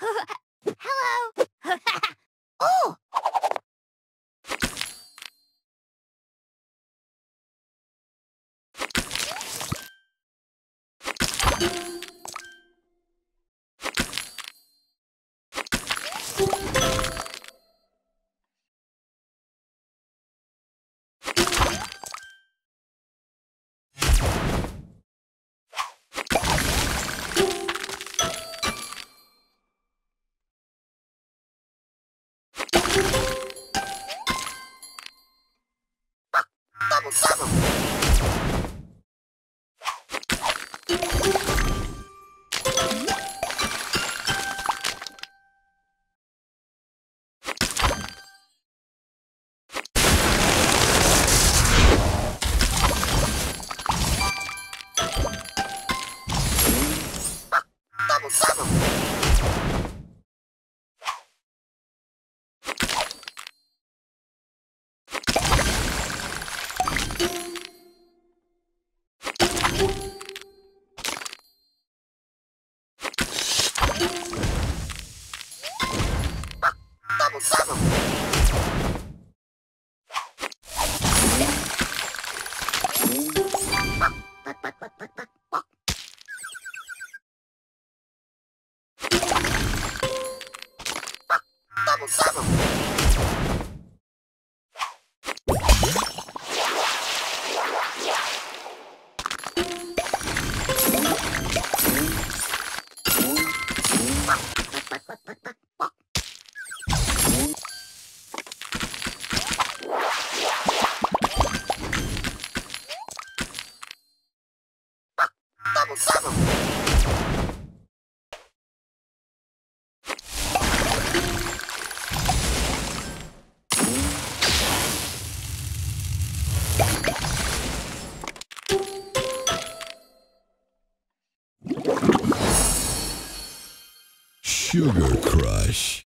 Hello. oh. 撒 手 Vamos, vamos! Sugar Crush.